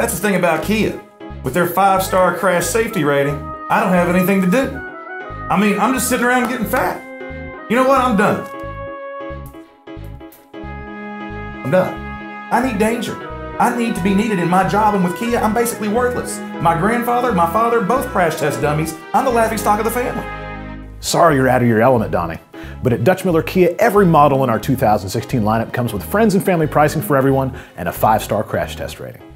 That's the thing about Kia. With their five star crash safety rating, I don't have anything to do. I mean, I'm just sitting around getting fat. You know what? I'm done. I'm done. I need danger. I need to be needed in my job, and with Kia, I'm basically worthless. My grandfather, my father, both crash test dummies. I'm the laughing stock of the family. Sorry you're out of your element, Donnie. But at Dutch Miller Kia, every model in our 2016 lineup comes with friends and family pricing for everyone and a five star crash test rating.